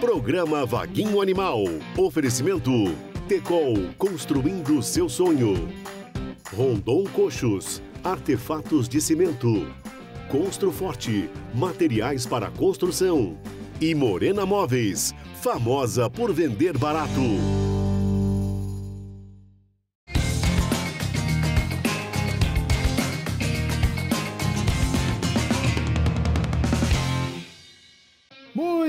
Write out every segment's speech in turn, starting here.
Programa Vaguinho Animal. Oferecimento Tecol construindo seu sonho. Rondon Coxos, artefatos de cimento. Constru Forte, materiais para construção. E Morena Móveis, famosa por vender barato.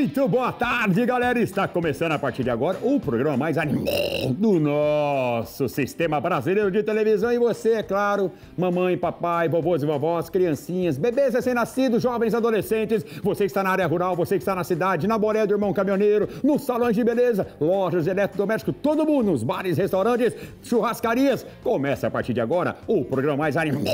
Muito boa tarde, galera! Está começando a partir de agora o programa mais animado do nosso sistema brasileiro de televisão. E você, é claro, mamãe, papai, vovôs e vovós, criancinhas, bebês recém-nascidos, jovens, adolescentes, você que está na área rural, você que está na cidade, na boré do irmão caminhoneiro, nos salões de beleza, lojas de eletrodomésticos, todo mundo, nos bares, restaurantes, churrascarias. Começa a partir de agora o programa mais animado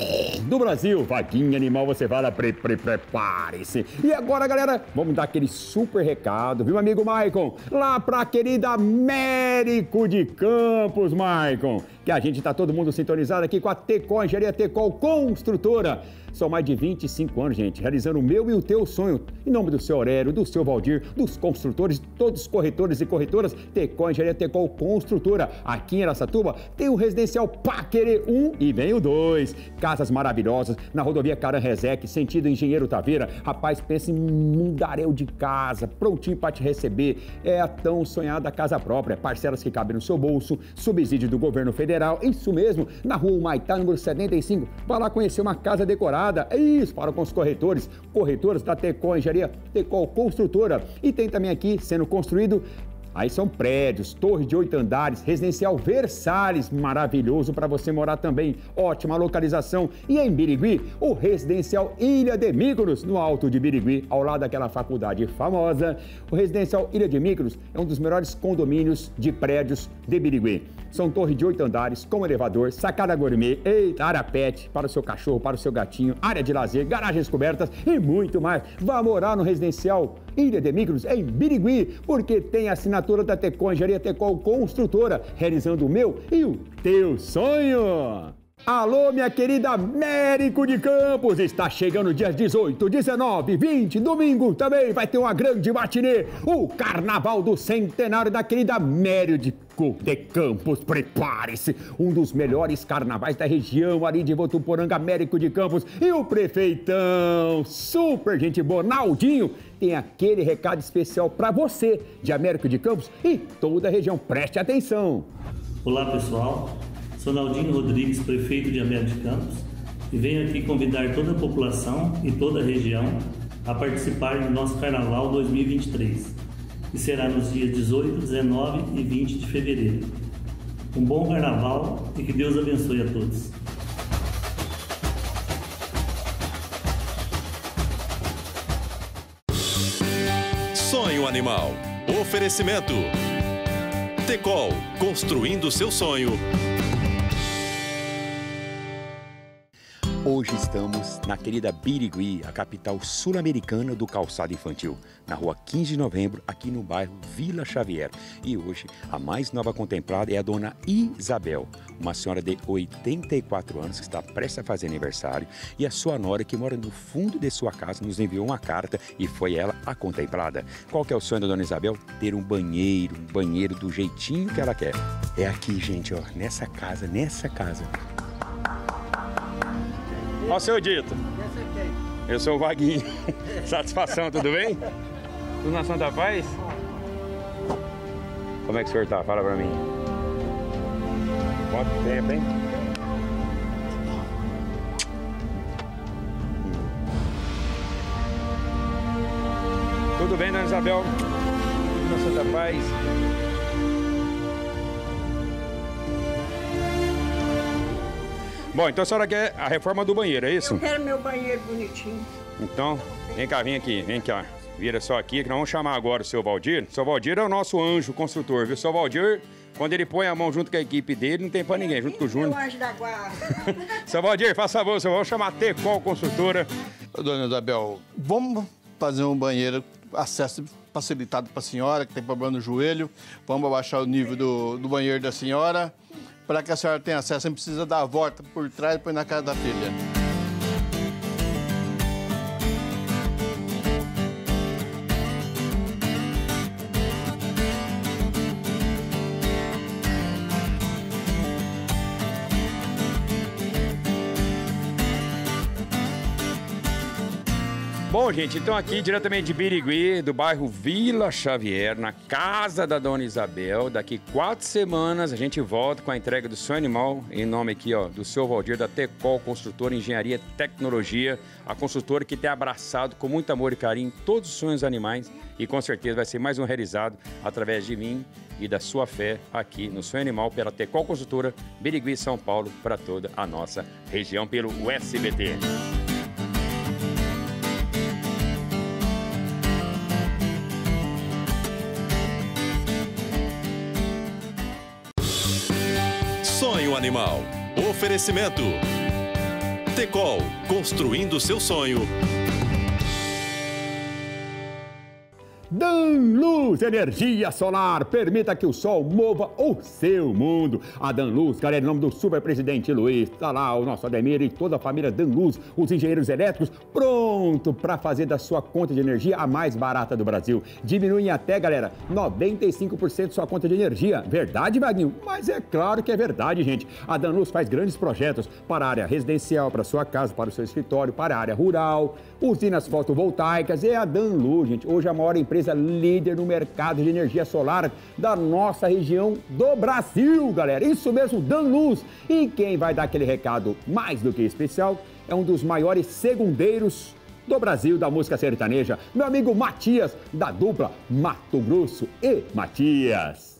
do Brasil. Vaguinha animal, você fala, pre, pre, prepare-se. E agora, galera, vamos dar aquele super recado, viu, amigo Maicon? Lá pra querida Américo de Campos, Maicon, que a gente tá todo mundo sintonizado aqui com a Tecol, Engenharia Tecol Construtora. São mais de 25 anos, gente, realizando o meu e o teu sonho. Em nome do seu Aurélio, do seu Valdir, dos construtores, todos os corretores e corretoras, Tecol Engenharia Tecol Construtora. Aqui em Aracatuba tem o residencial Paquerê 1 e vem o 2. Casas maravilhosas na rodovia Caranrezec, sentido Engenheiro Taveira. Rapaz, pensa em mundaréu de casa, prontinho para te receber. É a tão sonhada casa própria, parcelas que cabem no seu bolso, subsídio do governo federal. Isso mesmo, na rua Humaitá, número 75. Vá lá conhecer uma casa decorada. É isso, para com os corretores, corretores da Tecol Engenharia, Tecol Construtora. E tem também aqui sendo construído Aí são prédios, torre de oito andares, residencial Versalhes, maravilhoso para você morar também. Ótima localização. E em Birigui, o residencial Ilha de Míconos, no alto de Birigui, ao lado daquela faculdade famosa. O residencial Ilha de Míconos é um dos melhores condomínios de prédios de Birigui. São torre de oito andares, com elevador, sacada gourmet, eita, área pet para o seu cachorro, para o seu gatinho, área de lazer, garagens cobertas e muito mais. Vá morar no residencial Ilha de Micros, em Birigui, porque tem assinatura da Tecol Engenharia Tecol Construtora, realizando o meu e o teu sonho. Alô, minha querida Américo de Campos! Está chegando dias 18, 19, 20, domingo também vai ter uma grande matinê, o Carnaval do Centenário da querida Américo de Campos. Prepare-se! Um dos melhores carnavais da região ali de Votuporanga, Américo de Campos. E o prefeitão, super gente boa, Naldinho, tem aquele recado especial para você de Américo de Campos e toda a região. Preste atenção! Olá, pessoal. Sou Naldinho Rodrigues, prefeito de Américo de Campos, e venho aqui convidar toda a população e toda a região a participar do nosso Carnaval 2023, que será nos dias 18, 19 e 20 de fevereiro. Um bom Carnaval e que Deus abençoe a todos. Sonho Animal. Oferecimento. Tecol, construindo seu sonho. Hoje estamos na querida Birigui, a capital sul-americana do calçado infantil, na rua 15 de novembro, aqui no bairro Vila Xavier. E hoje a mais nova contemplada é a dona Isabel, uma senhora de 84 anos que está prestes a fazer aniversário, e a sua nora que mora no fundo de sua casa nos enviou uma carta e foi ela a contemplada. Qual que é o sonho da dona Isabel? Ter um banheiro, um banheiro do jeitinho que ela quer. É aqui, gente, ó, nessa casa, nessa casa. Ó, seu Dito. Eu sou o Vaguinho. Satisfação, tudo bem? Tudo na Santa Paz? Como é que o senhor tá? Fala pra mim. Quanto tempo, hein? Tudo bem, dona Isabel? Tudo na Santa Paz? Bom, então a senhora quer a reforma do banheiro, é isso? Eu quero meu banheiro bonitinho. Então, vem cá, vem aqui, vem cá. Vira só aqui, que nós vamos chamar agora o seu Valdir. O seu Valdir é o nosso anjo construtor, viu? O seu Valdir, quando ele põe a mão junto com a equipe dele, não tem pra ninguém, junto com o Júnior. Anjo da guarda. seu Valdir, faça favor, seu vamos chamar a Tecol Construtora. Dona Isabel, vamos fazer um banheiro, acesso facilitado para a senhora, que tem problema no joelho. Vamos abaixar o nível do, do banheiro da senhora. Para que a senhora tenha acesso, não precisa dar a volta por trás e pôr na casa da filha. Bom, gente, então aqui diretamente de Birigui, do bairro Vila Xavier, na casa da Dona Isabel. Daqui quatro semanas a gente volta com a entrega do seu animal, em nome aqui, ó, do seu Valdir, da Tecol Construtora Engenharia Tecnologia, a construtora que tem abraçado com muito amor e carinho todos os sonhos animais e com certeza vai ser mais um realizado através de mim e da sua fé aqui no Sonho Animal pela Tecol Construtora Birigui, São Paulo, para toda a nossa região pelo SBT. Animal. Oferecimento. Tecol, construindo seu sonho. Danluz Energia Solar, permita que o sol mova o seu mundo. A Danluz, galera, em nome do super presidente Luiz, tá lá o nosso Ademir e toda a família Danluz, os engenheiros elétricos, pronto para fazer da sua conta de energia a mais barata do Brasil. Diminuem até, galera, 95% sua conta de energia. Verdade, Vaguinho? Mas é claro que é verdade, gente. A Danluz faz grandes projetos para a área residencial, para sua casa, para o seu escritório, para a área rural, usinas fotovoltaicas. É a Danluz, gente. Hoje a maior empresa empresa líder no mercado de energia solar da nossa região do Brasil, galera. Isso mesmo, Dan Luz. E quem vai dar aquele recado mais do que especial é um dos maiores segundeiros do Brasil da música sertaneja, meu amigo Matias, da dupla Mato Grosso e Matias.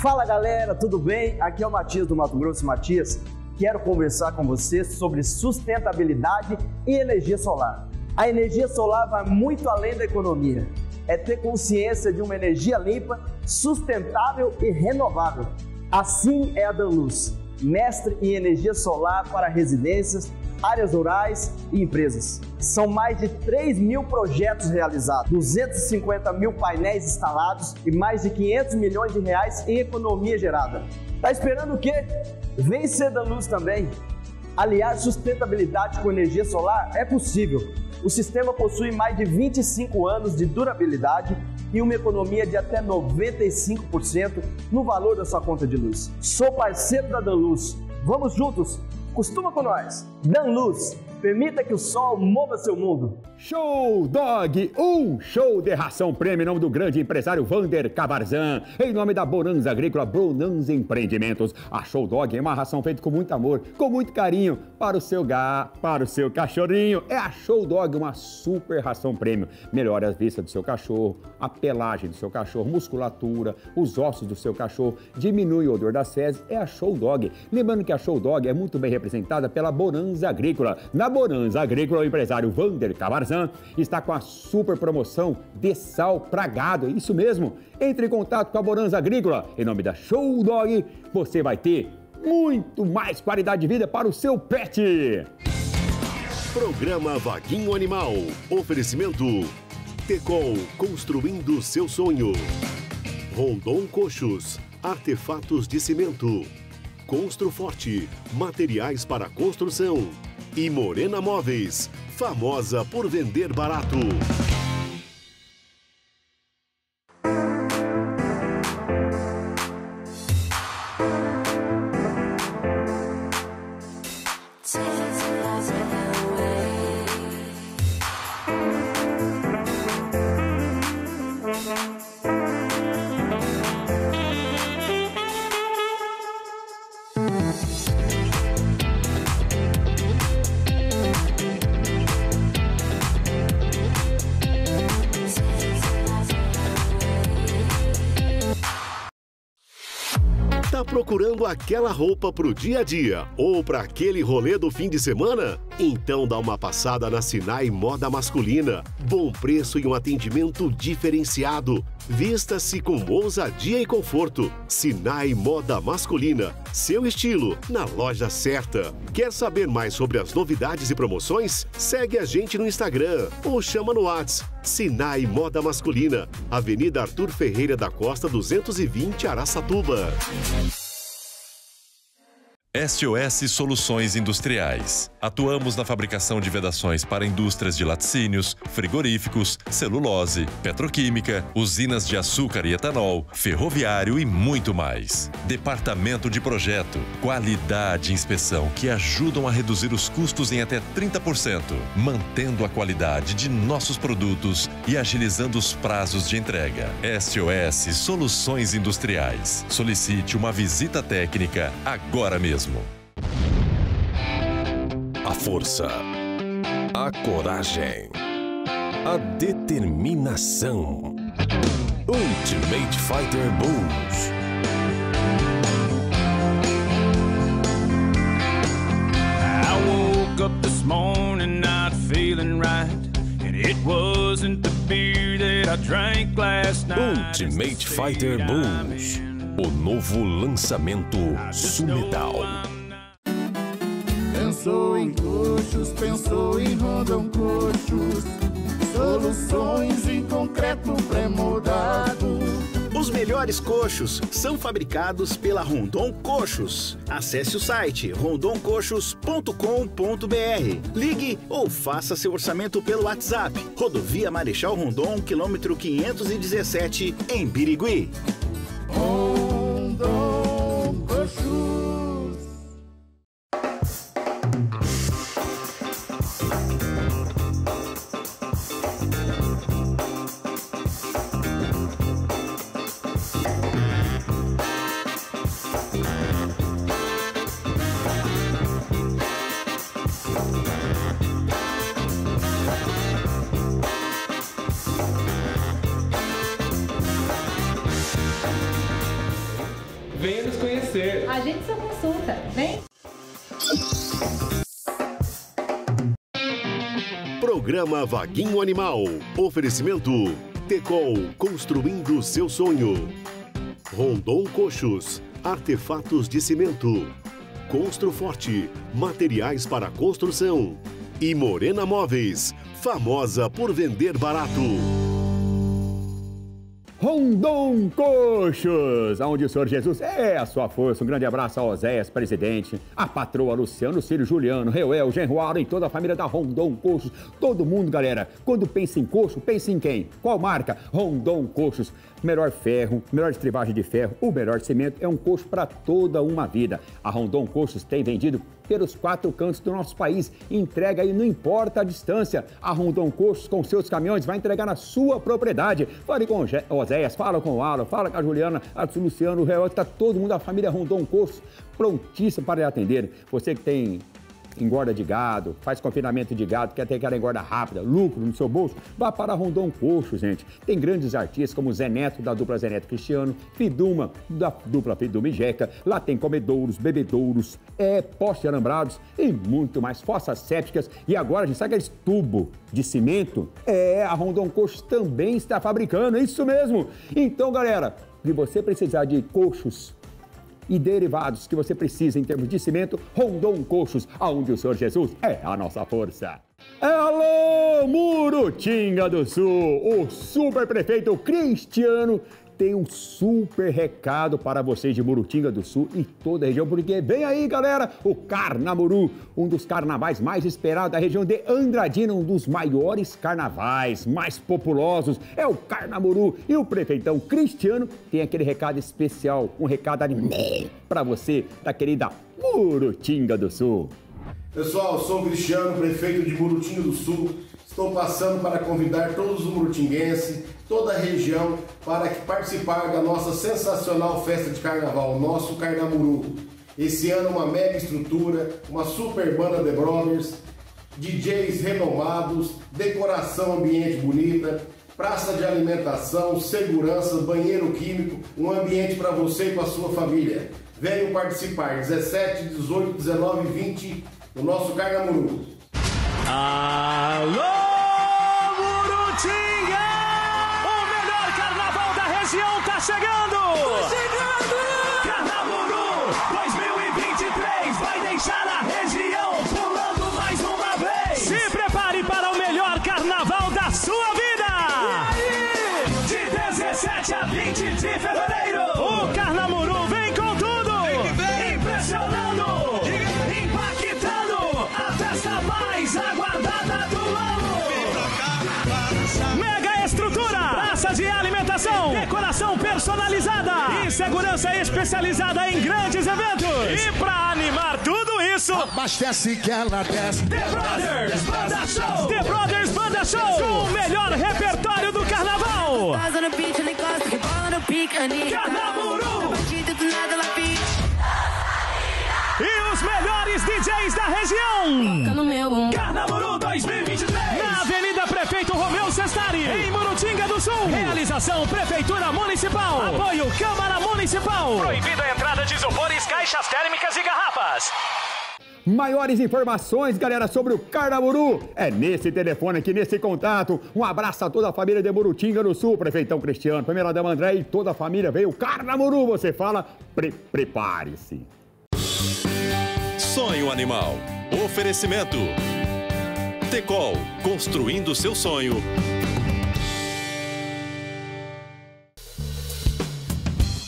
Fala galera, tudo bem? Aqui é o Matias do Mato Grosso Matias quero conversar com você sobre sustentabilidade e energia solar. A energia solar vai muito além da economia. É ter consciência de uma energia limpa, sustentável e renovável. Assim é a Danluz, mestre em energia solar para residências, áreas rurais e empresas. São mais de 3 mil projetos realizados, 250 mil painéis instalados e mais de 500 milhões de reais em economia gerada. Tá esperando o quê? Vem ser da luz também. Aliar sustentabilidade com energia solar é possível. O sistema possui mais de 25 anos de durabilidade e uma economia de até 95% no valor da sua conta de luz. Sou parceiro da Danluz. Vamos juntos? Costuma com nós. Danluz Permita que o sol mova seu mundo. Show Dog, um show de ração prêmio em nome do grande empresário Vander Cabarzan, em nome da Bonanza Agrícola Bonanza Empreendimentos. A Show Dog é uma ração feita com muito amor, com muito carinho para o seu gato, para o seu cachorrinho. É a Show Dog, uma super ração prêmio. Melhora a vista do seu cachorro, a pelagem do seu cachorro, musculatura, os ossos do seu cachorro, diminui o odor das fezes. É a Show Dog. Lembrando que a Show Dog é muito bem representada pela Bonanza Agrícola. Na na Bonanza Agrícola, o empresário Vander Cavarzan está com a super promoção de sal pragado. É isso mesmo. Entre em contato com a Bonanza Agrícola. Em nome da Show Dog, você vai ter muito mais qualidade de vida para o seu pet. Programa Vaguinho Animal. Oferecimento. Tecol, construindo seu sonho. Rondon Coxos, artefatos de cimento. Construforte, materiais para construção. E Morena Móveis, famosa por vender barato. Procurando aquela roupa para o dia a dia ou para aquele rolê do fim de semana? Então dá uma passada na Sinai Moda Masculina. Bom preço e um atendimento diferenciado. Vista-se com ousadia e conforto. Sinai Moda Masculina. Seu estilo na loja certa. Quer saber mais sobre as novidades e promoções? Segue a gente no Instagram ou chama no WhatsApp. Sinai Moda Masculina. Avenida Arthur Ferreira da Costa 220, Araçatuba. SOS Soluções Industriais. Atuamos na fabricação de vedações para indústrias de laticínios, frigoríficos, celulose, petroquímica, usinas de açúcar e etanol, ferroviário e muito mais. Departamento de Projeto, qualidade e inspeção que ajudam a reduzir os custos em até 30%, mantendo a qualidade de nossos produtos e agilizando os prazos de entrega. SOS Soluções Industriais. Solicite uma visita técnica agora mesmo. A força, a coragem, a determinação. Ultimate Fighter Bulls. I woke up this morning not feeling right. And it wasn't the beer that I drank last night. Ultimate Fighter Bulls. O novo lançamento Sumedal. Pensou em coxos, pensou em Rondon Coxos. Soluções em concreto pré-moldado. Os melhores coxos são fabricados pela Rondon Coxos. Acesse o site rondoncoxos.com.br. Ligue ou faça seu orçamento pelo WhatsApp. Rodovia Marechal Rondon, quilômetro 517, em Birigui. Rondon conhecer. Agende sua consulta. Vem. Programa Vaguinho Animal. Oferecimento. Tecol, construindo seu sonho. Rondon Coxos, artefatos de cimento. Construforte, materiais para construção. E Morena Móveis, famosa por vender barato. Rondon Coxos, onde o Senhor Jesus é a sua força. Um grande abraço a Oséias, presidente, a patroa Luciano, Círio Juliano, Reuel, Genruaro e toda a família da Rondon Coxos. Todo mundo, galera, quando pensa em coxo, pensa em quem? Qual marca? Rondon Coxos. Melhor ferro, melhor estribagem de ferro, o melhor cimento é um coxo para toda uma vida. A Rondon Coxos tem vendido pelos quatro cantos do nosso país. Entrega aí, não importa a distância. A Rondon Coxos, com seus caminhões, vai entregar na sua propriedade. Fale com o Oséias, fala com o Alan, fala com a Juliana, a Luciano, o Real, está todo mundo da família Rondon Coxos prontíssimo para lhe atender. Você que tem engorda de gado, faz confinamento de gado, quer ter aquela engorda rápida, lucro no seu bolso, vá para Rondon Coxo, gente. Tem grandes artistas como Zé Neto, da dupla Zé Neto Cristiano, Fiduma, da dupla Fiduma e Jeca. Lá tem comedouros, bebedouros, é, postes alambrados e muito mais, fossas sépticas. E agora, gente, sabe aqueles tubo de cimento? É, a Rondon Coxos também está fabricando, é isso mesmo. Então, galera, se você precisar de coxos e derivados que você precisa em termos de cimento, Rondon Coxos, aonde o Senhor Jesus é a nossa força. Alô, Murutinga do Sul! O super prefeito Cristiano tem um super recado para vocês de Murutinga do Sul e toda a região, porque vem aí, galera, o Carnamuru, um dos carnavais mais esperados da região de Andradina, um dos maiores carnavais, mais populosos, é o Carnamuru. E o prefeitão Cristiano tem aquele recado especial, um recado para você, da querida Murutinga do Sul. Pessoal, sou o Cristiano, prefeito de Murutinga do Sul. Estou passando para convidar todos os murutinguenses, toda a região, para que participar da nossa sensacional festa de carnaval, nosso Carnamuru. Esse ano uma mega estrutura, uma super banda de brothers, DJs renomados, decoração ambiente bonita, praça de alimentação, segurança, banheiro químico, um ambiente para você e para sua família. Venham participar, 17, 18, 19 e 20, no nosso Carnamuru. Alô, Murutinga! Região tá chegando! Tá chegando! Carnamuru 2023 vai deixar a região pulando mais uma vez! Se prepare para o melhor carnaval da sua vida! De 17 a 20 de fevereiro, personalizada e segurança especializada em grandes eventos. E pra animar tudo isso, abastece que ela desce. The Brothers Banda Show. The Brothers Banda Show, com o melhor repertório do carnaval. Carnamuru. E os melhores DJs da região. Carnamuru 2023. Romeu Cestari, em Murutinga do Sul. Realização Prefeitura Municipal. Apoio Câmara Municipal. Proibida a entrada de isopores, caixas térmicas e garrafas. Maiores informações, galera, sobre o Carnamuru é nesse telefone aqui, nesse contato. Um abraço a toda a família de Murutinga do Sul, prefeitão Cristiano, primeira dama André e toda a família veio. Carnamuru, você fala, pre prepare-se. Sonho Animal. Oferecimento. Tecol, construindo seu sonho.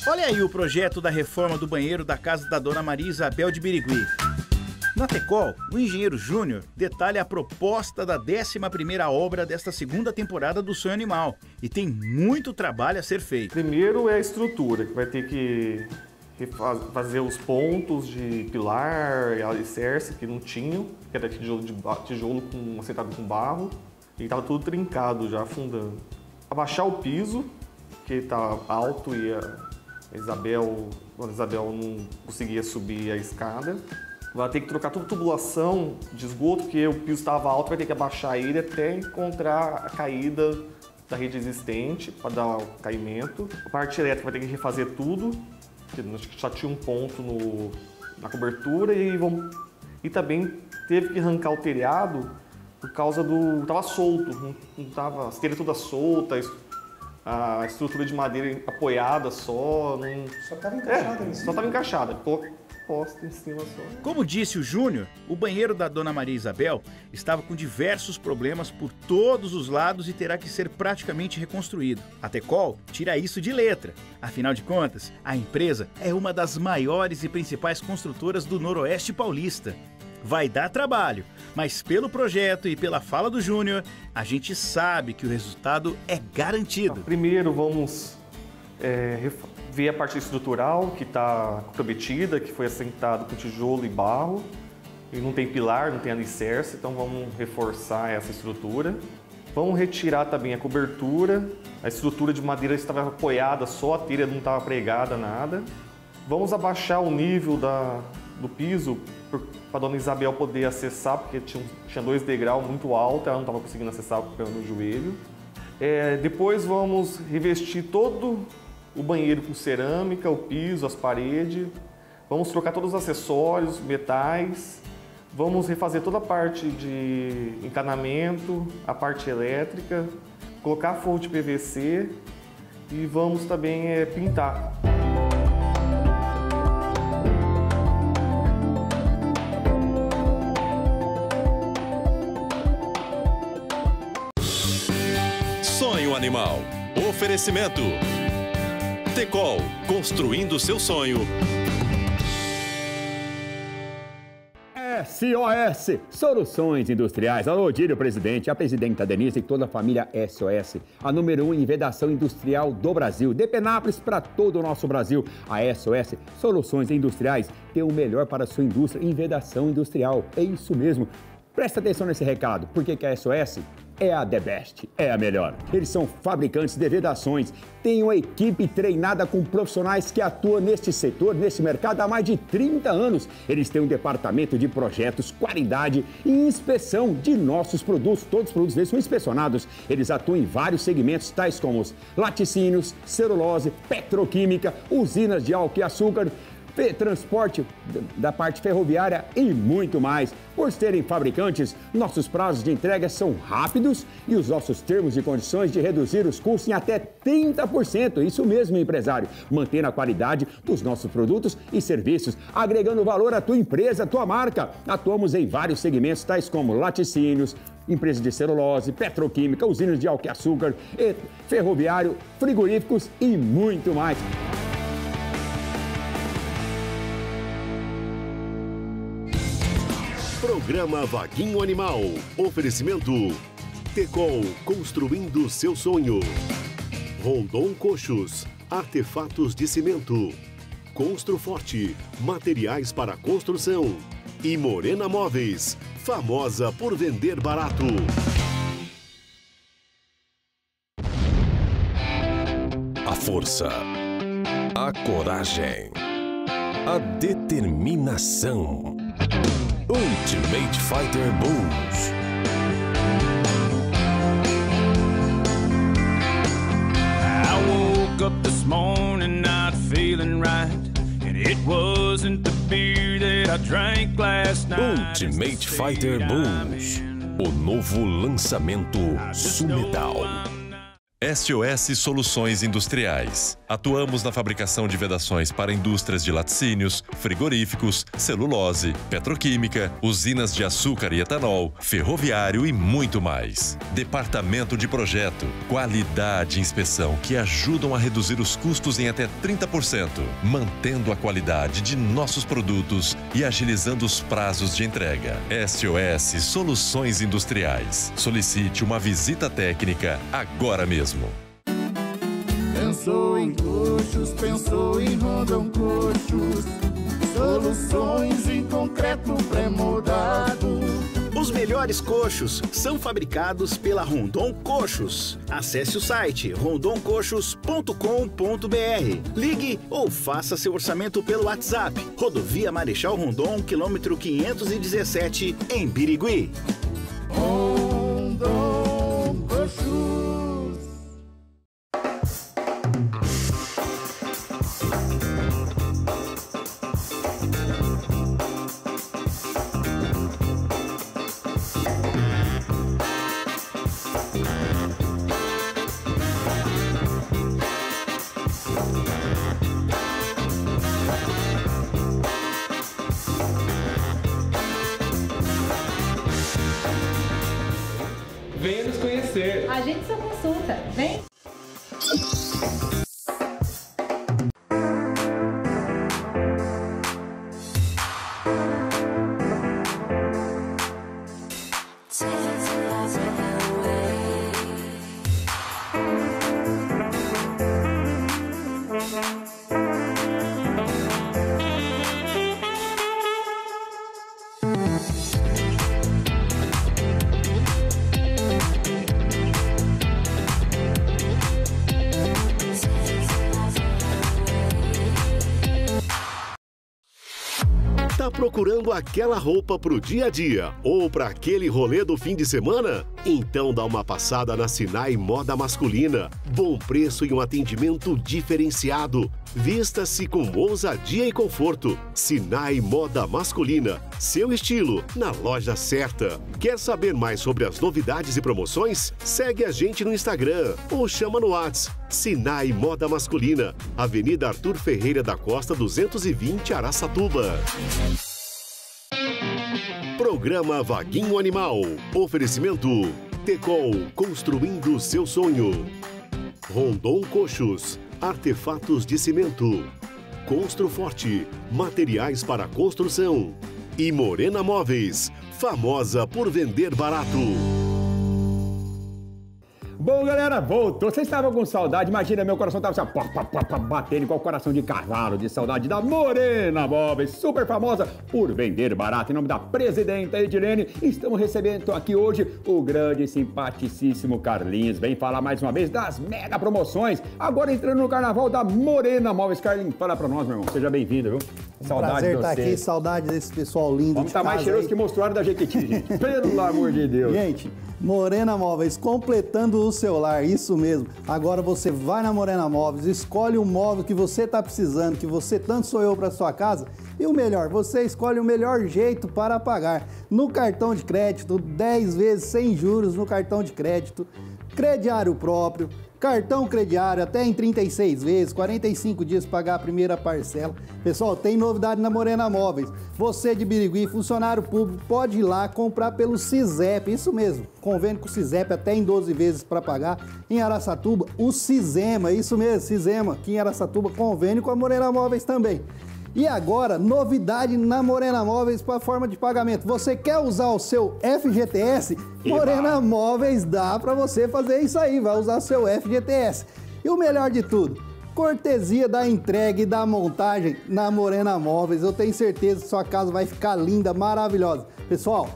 Olha aí o projeto da reforma do banheiro da casa da dona Maria Isabel de Birigui. Na Tecol, o engenheiro Júnior detalha a proposta da 11ª obra desta segunda temporada do Sonho Animal e tem muito trabalho a ser feito. Primeiro é a estrutura, que vai ter que fazer os pontos de pilar e alicerce que não tinham, que era tijolo, de, tijolo com, acertado com barro, e estava tudo trincado já, afundando. Abaixar o piso, que está alto e a Isabel, a Isabel não conseguia subir a escada. Vai ter que trocar toda a tubulação de esgoto, porque o piso estava alto, vai ter que abaixar ele até encontrar a caída da rede existente para dar o caimento. A parte elétrica vai ter que refazer tudo, só tinha um ponto no, na cobertura e, e também teve que arrancar o telhado por causa do. tava solto, não, não tava. as telhas toda solta, a estrutura de madeira apoiada só. Não, só estava encaixada. É, só estava encaixada posta em cima só. Como disse o Júnior, o banheiro da Dona Maria Isabel estava com diversos problemas por todos os lados e terá que ser praticamente reconstruído. A Tecol tira isso de letra. Afinal de contas, a empresa é uma das maiores e principais construtoras do Noroeste Paulista. Vai dar trabalho, mas pelo projeto e pela fala do Júnior, a gente sabe que o resultado é garantido. Primeiro vamos é, ver a parte estrutural que está comprometida, que foi assentado com tijolo e barro, e não tem pilar, não tem alicerce, então vamos reforçar essa estrutura. Vamos retirar também a cobertura, a estrutura de madeira estava apoiada só, a telha não estava pregada, nada. Vamos abaixar o nível da, do piso para dona Isabel poder acessar, porque tinha, tinha dois degraus muito altos, ela não estava conseguindo acessar pelo joelho. É, depois vamos revestir todo o banheiro com cerâmica, o piso, as paredes. Vamos trocar todos os acessórios, metais. Vamos refazer toda a parte de encanamento, a parte elétrica, colocar forro de PVC e vamos também é, pintar. Sonho Animal. Oferecimento. Tecol, construindo seu sonho. SOS, Soluções Industriais. Alô, Dírio, presidente, a presidenta Denise e toda a família SOS. A número um em vedação industrial do Brasil. De Penápolis para todo o nosso Brasil. A SOS, Soluções Industriais, tem o melhor para a sua indústria em vedação industrial. É isso mesmo. Presta atenção nesse recado. Por que a SOS é a The Best, é a melhor. Eles são fabricantes de vedações, têm uma equipe treinada com profissionais que atuam neste setor, nesse mercado há mais de 30 anos. Eles têm um departamento de projetos, qualidade e inspeção de nossos produtos. Todos os produtos deles são inspecionados. Eles atuam em vários segmentos, tais como laticínios, celulose, petroquímica, usinas de álcool e açúcar, transporte da parte ferroviária e muito mais. Por serem fabricantes, nossos prazos de entrega são rápidos e os nossos termos e condições de reduzir os custos em até 30%. Isso mesmo, empresário. Mantendo a qualidade dos nossos produtos e serviços, agregando valor à tua empresa, à tua marca. Atuamos em vários segmentos, tais como laticínios, empresas de celulose, petroquímica, usinas de álcool e açúcar, ferroviário, frigoríficos e muito mais. Programa Vaguinho Animal. Oferecimento. Tecol, construindo seu sonho. Rondon Coxos, artefatos de cimento. Construforte, materiais para construção. E Morena Móveis, famosa por vender barato. A força, a coragem, a determinação. Ultimate Fighter Bulls. I woke up this morning not feeling right. And it wasn't the beer that I drank last night. Ultimate Fighter Bulls. O novo lançamento Sumetal. SOS Soluções Industriais. Atuamos na fabricação de vedações para indústrias de laticínios, frigoríficos, celulose, petroquímica, usinas de açúcar e etanol, ferroviário e muito mais. Departamento de Projeto, qualidade e inspeção que ajudam a reduzir os custos em até 30%, mantendo a qualidade de nossos produtos e agilizando os prazos de entrega. SOS Soluções Industriais. Solicite uma visita técnica agora mesmo. Pensou em coxos, pensou em Rondon Coxos. Soluções em concreto pré-moldado. Os melhores coxos são fabricados pela Rondon Coxos. Acesse o site rondoncoxos.com.br. Ligue ou faça seu orçamento pelo WhatsApp. Rodovia Marechal Rondon, quilômetro 517, em Birigui. Rondon sua consulta. Vem. Aquela roupa pro dia a dia ou para aquele rolê do fim de semana? Então dá uma passada na Sinai Moda Masculina. Bom preço e um atendimento diferenciado. Vista-se com ousadia e conforto. Sinai Moda Masculina. Seu estilo na loja certa. Quer saber mais sobre as novidades e promoções? Segue a gente no Instagram ou chama no WhatsApp. Sinai Moda Masculina. Avenida Arthur Ferreira da Costa 220 Araçatuba. Programa Vaguinho Animal. Oferecimento. Tecol, construindo seu sonho. Rondon Coxos, artefatos de cimento. Construforte, materiais para construção. E Morena Móveis, famosa por vender barato. Bom, galera, voltou. Vocês estavam com saudade? Imagina, meu coração tava assim, pá, pá, pá, pá, batendo igual coração de cavalo, de saudade da Morena Móveis, super famosa por vender barato. Em nome da presidenta Edilene, estamos recebendo aqui hoje o grande e simpaticíssimo Carlinhos. Vem falar mais uma vez das mega promoções. Agora entrando no carnaval da Morena Móveis. Carlinhos, fala pra nós, meu irmão. Seja bem-vindo, viu? Saudade Prazer de estar você. aqui, saudade desse pessoal lindo. Vamos estar mais casa cheiroso aí. que mostruário da Jequiti, gente. Pelo amor de Deus. Gente, Morena Móveis, completando o seu lar, isso mesmo. Agora você vai na Morena Móveis, escolhe o móvel que você está precisando, que você tanto sonhou para sua casa. E o melhor, você escolhe o melhor jeito para pagar. No cartão de crédito, 10 vezes sem juros no cartão de crédito, crediário próprio, cartão crediário até em 36 vezes, 45 dias para pagar a primeira parcela. Pessoal, tem novidade na Morena Móveis. Você de Birigui, funcionário público, pode ir lá comprar pelo CISEP, isso mesmo. Convênio com o CISEP até em 12 vezes para pagar. Em Araçatuba, o CISEMA, isso mesmo, CISEMA, aqui em Araçatuba, convênio com a Morena Móveis também. E agora, novidade na Morena Móveis para forma de pagamento. Você quer usar o seu FGTS? Morena Móveis dá para você fazer isso aí, vai usar o seu FGTS. E o melhor de tudo, cortesia da entrega e da montagem na Morena Móveis. Eu tenho certeza que sua casa vai ficar linda, maravilhosa. Pessoal,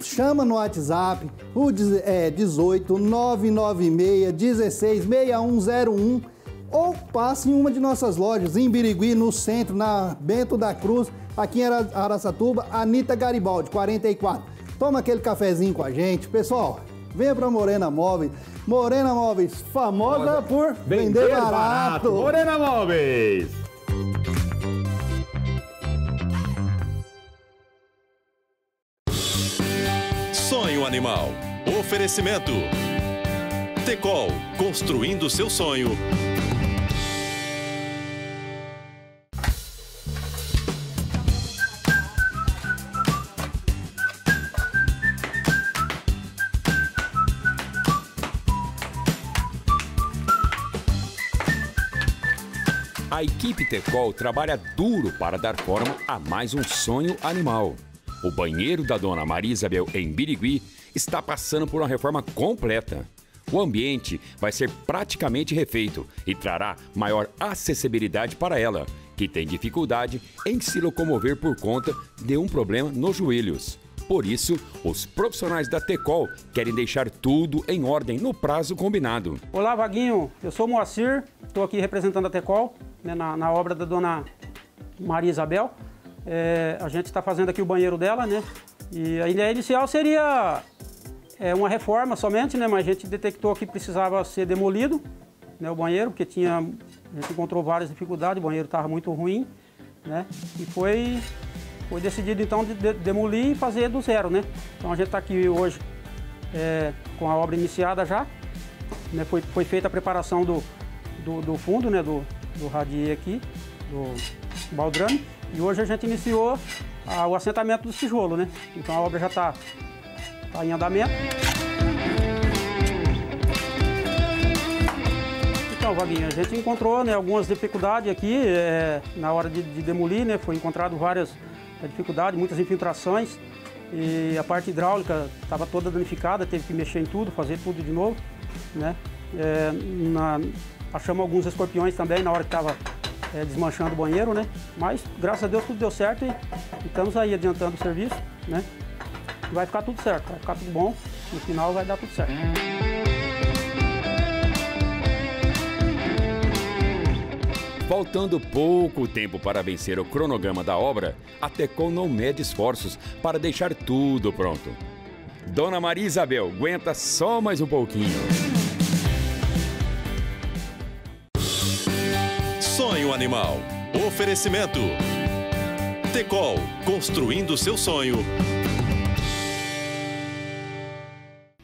chama no WhatsApp o é, 18 996 16 6101 ou passe em uma de nossas lojas em Birigui, no centro, na Bento da Cruz, aqui em Ara- Araçatuba, Anitta Garibaldi, 44. Toma aquele cafezinho com a gente. Pessoal, venha para Morena Móveis. Morena Móveis, famosa por vender, barato. Morena Móveis. Sonho Animal. Oferecimento. Tecol, construindo seu sonho. Equipe Tecol trabalha duro para dar forma a mais um sonho animal. O banheiro da dona Maria Isabel em Birigui está passando por uma reforma completa. O ambiente vai ser praticamente refeito e trará maior acessibilidade para ela, que tem dificuldade em se locomover por conta de um problema nos joelhos. Por isso, os profissionais da Tecol querem deixar tudo em ordem no prazo combinado. Olá, Vaguinho. Eu sou o Moacir, estou aqui representando a Tecol né, na, na obra da dona Maria Isabel. É, a gente está fazendo aqui o banheiro dela, né? E a ideia inicial seria é, uma reforma somente, né? Mas a gente detectou que precisava ser demolido, né? O banheiro, porque tinha, a gente encontrou várias dificuldades, o banheiro estava muito ruim, né? E foi, foi decidido então de, de- demolir e fazer do zero, né? Então a gente está aqui hoje é, com a obra iniciada já, né, foi, foi feita a preparação do, do, do fundo, né, do, do radier aqui, do baldrame, e hoje a gente iniciou ah, o assentamento do tijolo, né? Então a obra já está tá em andamento. Então, Vaguinho, a gente encontrou né, algumas dificuldades aqui é, na hora de, de demolir, né? Foi encontrado várias eh, dificuldades, muitas infiltrações. E a parte hidráulica estava toda danificada, teve que mexer em tudo, fazer tudo de novo, né? É, na- achamos alguns escorpiões também na hora que estava desmanchando o banheiro, né? Mas, graças a Deus, tudo deu certo e, estamos aí adiantando o serviço, né? Vai ficar tudo certo, vai ficar tudo bom. No final vai dar tudo certo. Faltando pouco tempo para vencer o cronograma da obra, a Tecol não mede esforços para deixar tudo pronto. Dona Maria Isabel, aguenta só mais um pouquinho. Animal. Oferecimento. Tecol, construindo seu sonho.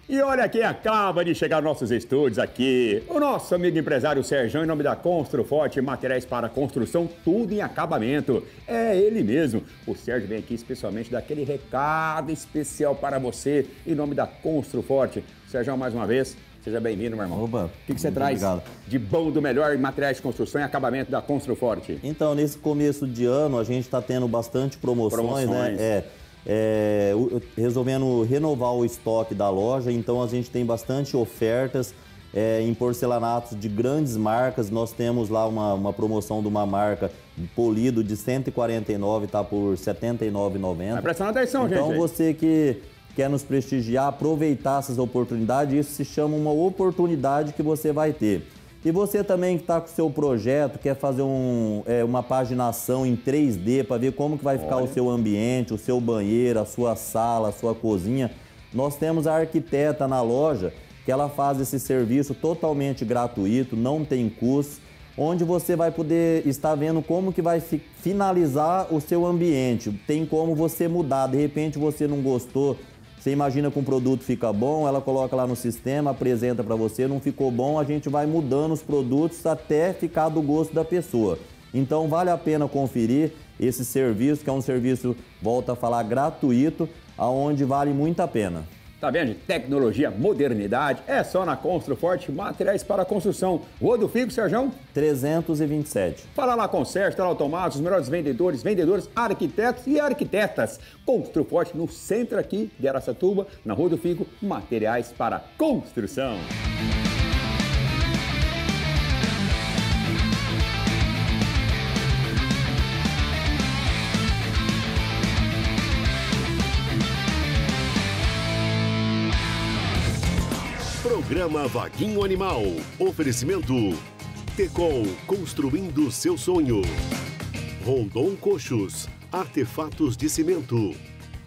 E olha quem acaba de chegar nos nossos estúdios aqui. O nosso amigo empresário Sérgio, em nome da Construforte, materiais para construção, tudo em acabamento. É ele mesmo. O Sérgio vem aqui especialmente dar aquele recado especial para você, em nome da Construforte. Sérgio, mais uma vez, seja bem-vindo, meu irmão. Opa, O que, que você traz obrigado. de bom, do melhor em materiais de construção e acabamento da Construforte? Então, nesse começo de ano, a gente está tendo bastante promoções, Promoções. né? É, é, resolvendo renovar o estoque da loja, então a gente tem bastante ofertas é, em porcelanatos de grandes marcas. Nós temos lá uma, uma promoção de uma marca polido de 149, tá por R$ 79,90. Vai prestando atenção, então, gente, aí. você que quer nos prestigiar, aproveitar essas oportunidades, isso se chama uma oportunidade que você vai ter. E você também que está com o seu projeto, quer fazer um, é, uma paginação em 3D para ver como que vai ficar Olha. o seu ambiente, o seu banheiro, a sua sala, a sua cozinha. Nós temos a arquiteta na loja que ela faz esse serviço totalmente gratuito, não tem custo, onde você vai poder estar vendo como que vai fi- finalizar o seu ambiente. Tem como você mudar, de repente você não gostou, você imagina que um produto fica bom, ela coloca lá no sistema, apresenta para você, não ficou bom, a gente vai mudando os produtos até ficar do gosto da pessoa. Então vale a pena conferir esse serviço, que é um serviço, volta a falar, gratuito, aonde vale muito a pena. Tá vendo? Tecnologia, modernidade, é só na Construforte Materiais para Construção. Rua do Fico, Serjão? 327. Fala lá com o Sérgio, Automados, os melhores vendedores, vendedores, arquitetos e arquitetas. Construforte no centro aqui de Aracatuba, na Rua do Fico, Materiais para Construção. Programa Vaguinho Animal. Oferecimento. Tecol, construindo seu sonho. Rondon Coxos, artefatos de cimento.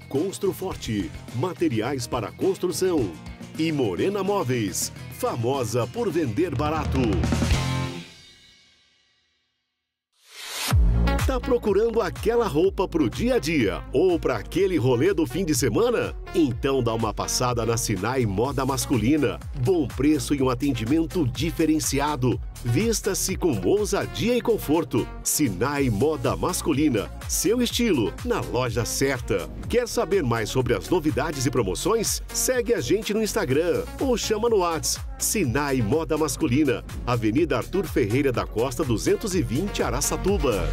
Construforte, materiais para construção. E Morena Móveis, famosa por vender barato. Tá procurando aquela roupa pro dia a dia ou para aquele rolê do fim de semana? Então dá uma passada na Sinai Moda Masculina. Bom preço e um atendimento diferenciado. Vista-se com ousadia e conforto. Sinai Moda Masculina. Seu estilo na loja certa. Quer saber mais sobre as novidades e promoções? Segue a gente no Instagram ou chama no WhatsApp. Sinai Moda Masculina. Avenida Arthur Ferreira da Costa 220 Araçatuba.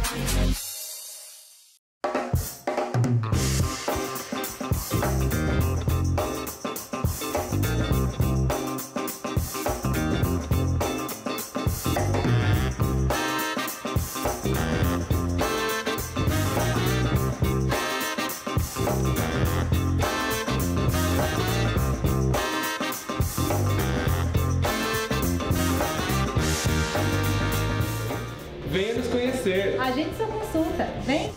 Agende sua consulta. Vem.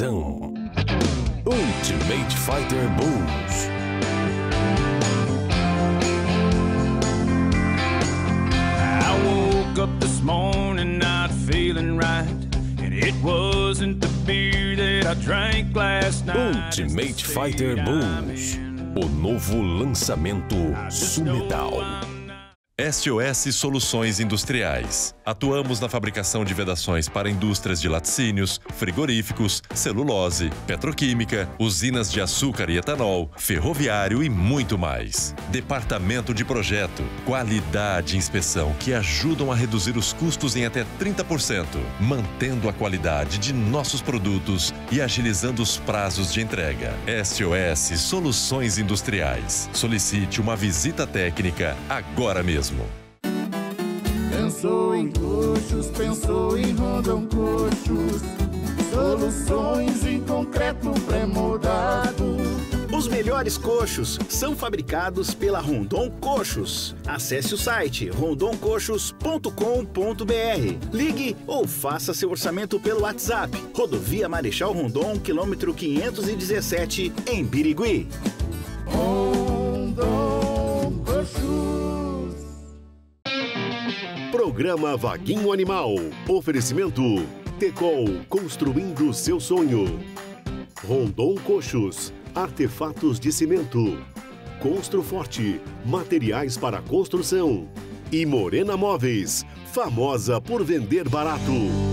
Determinação. Ultimate Fighter Bulls. I woke up this morning not feeling right. And it wasn't the beer that I drank last night. Ultimate Fighter Bulls. O novo lançamento Sumetal. SOS Soluções Industriais. Atuamos na fabricação de vedações para indústrias de laticínios, frigoríficos, celulose, petroquímica, usinas de açúcar e etanol, ferroviário e muito mais. Departamento de Projeto, qualidade e inspeção que ajudam a reduzir os custos em até 30%, mantendo a qualidade de nossos produtos e agilizando os prazos de entrega. SOS Soluções Industriais. Solicite uma visita técnica agora mesmo. Pensou em coxos, pensou em Rondon Coxos. Soluções em concreto pré-moldado. Os melhores coxos são fabricados pela Rondon Coxos. Acesse o site rondoncoxos.com.br. Ligue ou faça seu orçamento pelo WhatsApp. Rodovia Marechal Rondon, quilômetro 517, em Birigui. Rondon Programa Vaguinho Animal. Oferecimento. Tecol, construindo seu sonho. Rondon Coxos, artefatos de cimento. Construforte, materiais para construção. E Morena Móveis, famosa por vender barato.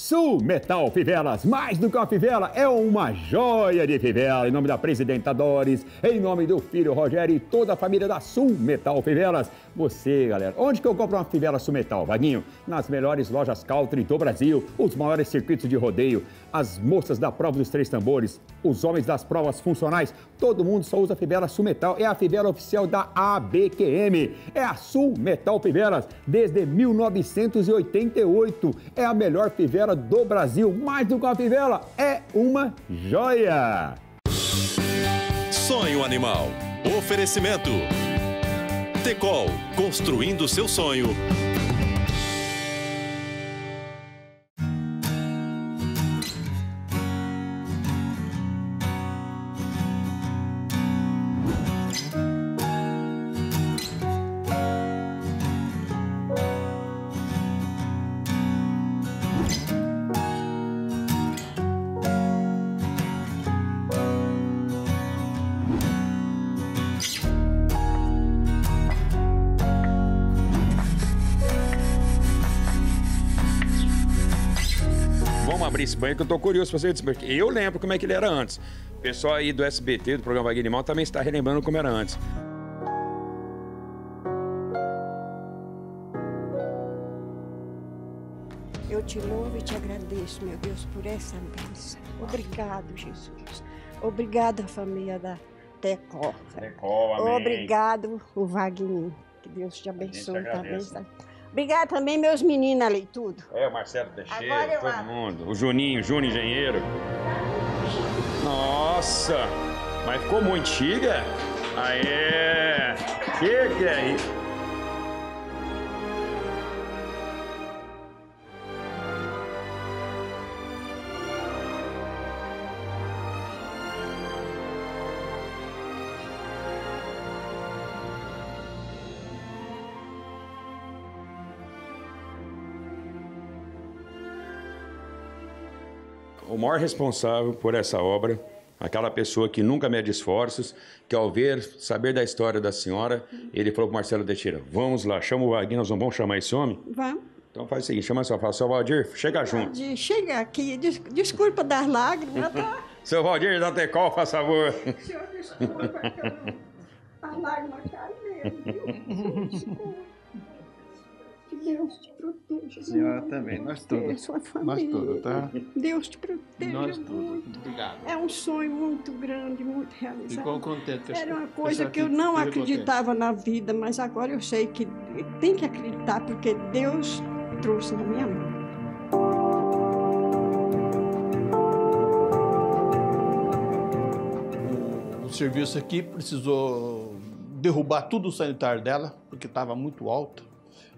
Sul Metal Fivelas, mais do que uma fivela, é uma joia de fivela. Em nome da presidenta Doris, em nome do filho Rogério e toda a família da Sul Metal Fivelas. Você, galera, onde que eu compro uma fivela Sul Metal, Vaguinho? Nas melhores lojas country do Brasil, os maiores circuitos de rodeio, as moças da prova dos três tambores, os homens das provas funcionais, todo mundo só usa fivela Sul Metal. É a fivela oficial da ABQM. É a Sul Metal Fivelas, desde 1988. É a melhor fivela do Brasil. Mais do que uma fivela, é uma joia. Sonho Animal. Oferecimento. Tecol, construindo seu sonho. Banho que eu tô curioso pra saber disso, porque eu lembro como é que ele era antes. O pessoal aí do SBT, do programa Wagner Animal, também está relembrando como era antes. Eu te louvo e te agradeço, meu Deus, por essa bênção. Obrigado, Jesus. Obrigada, família da Tecó. Tecó, amém. Obrigado, o Wagner. Que Deus te abençoe também. Obrigada também, meus meninos ali, tudo. É, o Marcelo Teixeira, todo abro. mundo. O Juninho, Júnior Engenheiro. Nossa! Mas ficou muito antiga? Aê! Que que é isso? Maior responsável por essa obra, aquela pessoa que nunca mede esforços, que ao ver, saber da história da senhora, ele falou para Marcelo Teixeira, vamos lá, chama o Wagner, nós não vamos chamar esse homem? Vamos. Então faz o seguinte, chama só, fala, seu Valdir, chega junto. De chegar aqui, des- desculpa das lágrimas, tá? Seu Valdir, dá até call, faz favor. Senhor, desculpa, que eu- as lágrimas caem mesmo, viu? Que Deus te proteja. Senhora também, nós todos. Sua Nós família. todos, tá? Deus te proteja Nós todos. muito. Obrigado. É um sonho muito grande, muito realizado. Ficou contente Era uma coisa que eu não acreditava na vida, mas agora eu sei que tem que acreditar, porque Deus trouxe na minha mão. O serviço aqui precisou derrubar tudo o sanitário dela, porque estava muito alto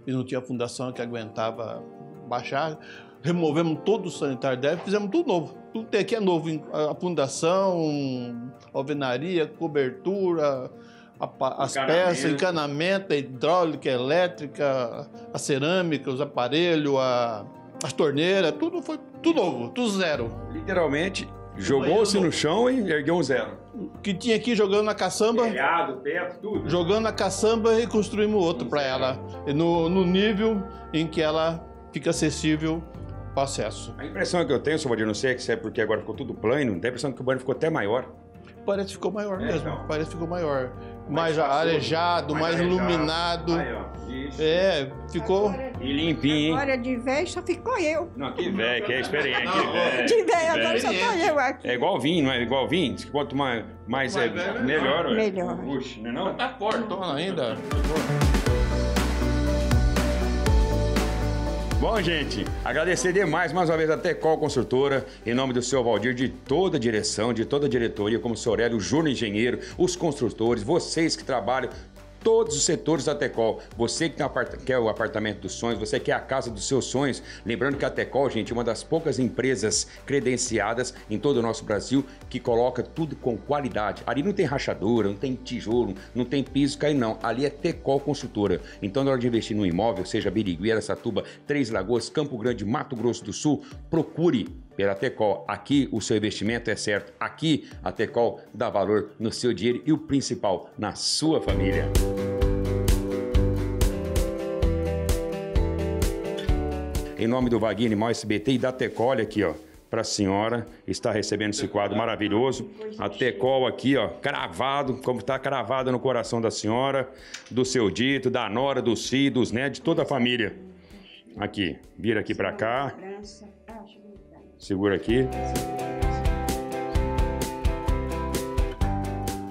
e não tinha fundação que aguentava baixar. Removemos todo o sanitário dela e fizemos tudo novo. Tudo tem aqui é novo. A fundação, alvenaria, cobertura, a as Encanamento. peças, encanamento, a hidráulica, a elétrica, a cerâmica, os aparelhos, a- as torneiras, tudo foi tudo novo, tudo zero. Literalmente, jogou-se no chão e ergueu um zero. que tinha aqui jogando na caçamba. Telhado, teto, tudo. Jogando na caçamba e construímos outro para ela. E No, no nível em que ela fica acessível para acesso. A impressão que eu tenho, seu Valdir, não sei se é porque agora ficou tudo plano, dá a impressão que o banho ficou até maior. Parece que ficou maior É, mesmo. então. Parece que ficou maior. Mais arejado, mais mais, arejado. iluminado. Aí, ó. Isso. É, ficou. E limpinho, hein? Agora de velho só ficou eu. Não, que velho, que é experiente, que velho. De velho, agora só tô eu aqui. É igual vinho, não é igual vinho? Diz que quanto mais, mais é, Mais velho é melhor, ué. Melhor. Puxa, não é não? Tá forte ainda. Bom, gente, agradecer demais mais uma vez a Tecol Construtora, em nome do seu Valdir, de toda a direção, de toda a diretoria, como o seu Aurélio Júnior Engenheiro, os construtores, vocês que trabalham, todos os setores da Tecol. Você que quer o apartamento dos sonhos, você quer a casa dos seus sonhos. Lembrando que a Tecol, gente, é uma das poucas empresas credenciadas em todo o nosso Brasil que coloca tudo com qualidade. Ali não tem rachadura, não tem tijolo, não tem piso cair, não. Ali é Tecol Construtora. Então, na hora de investir no imóvel, seja Birigui, Aracatuba, Três Lagoas, Campo Grande, Mato Grosso do Sul, procure pela Tecol. Aqui o seu investimento é certo. Aqui a Tecol dá valor no seu dinheiro e o principal, na sua família. Em nome do Vaguinho Animal SBT e da Tecol, aqui, ó. Para a senhora, está recebendo esse quadro maravilhoso. A Tecol aqui, ó, cravado, como está cravada no coração da senhora, do seu dito, da nora, dos filhos, netos, de toda a família. Aqui, vira aqui para cá, segura aqui.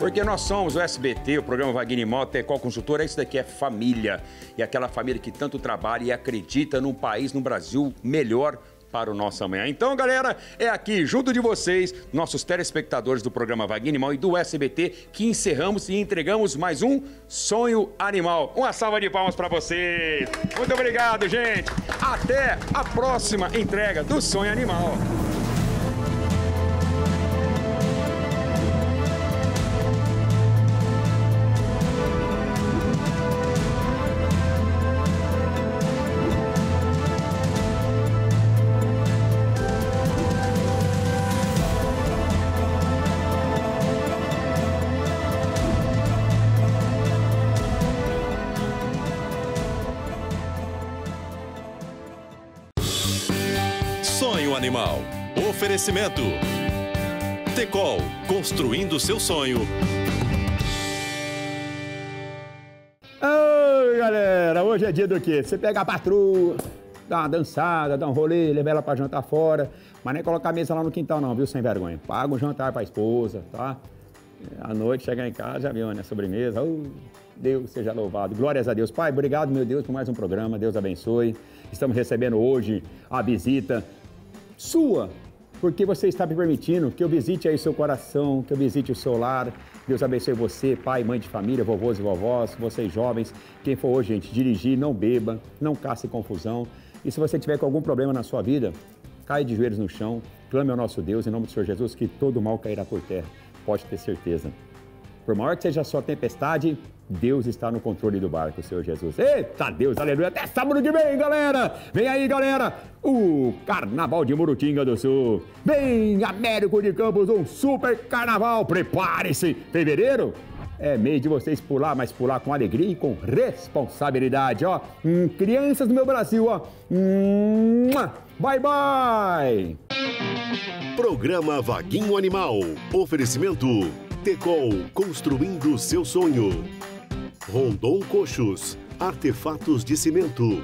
Porque nós somos o SBT, o programa Wagner Mó, Tecol Consultora, isso daqui é família. E aquela família que tanto trabalha e acredita num país, no Brasil melhor para o nosso amanhã. Então, galera, é aqui, junto de vocês, nossos telespectadores do programa Vague Animal e do SBT, que encerramos e entregamos mais um Sonho Animal. Uma salva de palmas para vocês. Muito obrigado, gente. Até a próxima entrega do Sonho Animal. Oferecimento. Tecol, construindo seu sonho. Oi, galera, hoje é dia do quê? Você pega a patroa, dá uma dançada, dá um rolê, leva ela pra jantar fora, mas nem colocar a mesa lá no quintal não, viu, sem vergonha. Paga um jantar pra esposa, tá? À noite, chegar em casa, já viu, né? Sobremesa. Deus seja louvado. Glórias a Deus. Pai, obrigado, meu Deus, por mais um programa. Deus abençoe. Estamos recebendo hoje a visita sua, porque você está me permitindo que eu visite aí seu coração, que eu visite o seu lar. Deus abençoe você, pai, mãe de família, vovôs e vovós, vocês jovens. Quem for hoje, gente, dirigir, não beba, não caça confusão. E se você tiver com algum problema na sua vida, cai de joelhos no chão, clame ao nosso Deus, em nome do Senhor Jesus, que todo mal cairá por terra. Pode ter certeza. Por maior que seja a sua tempestade, Deus está no controle do barco, Senhor Jesus. Eita Deus, aleluia. Até sábado que vem, galera. Vem aí, galera. O Carnaval de Murutinga do Sul. Vem, Américo de Campos, um super carnaval. Prepare-se. Fevereiro é mês de vocês pular, mas pular com alegria e com responsabilidade, ó. Hum, crianças do meu Brasil, ó. Hum, bye, bye. Programa Vaguinho Animal. Oferecimento Tecol, construindo seu sonho. Rondon Coxos, artefatos de cimento.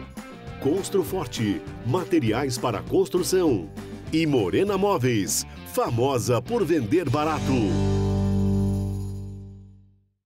Construforte, materiais para construção. E Morena Móveis, famosa por vender barato.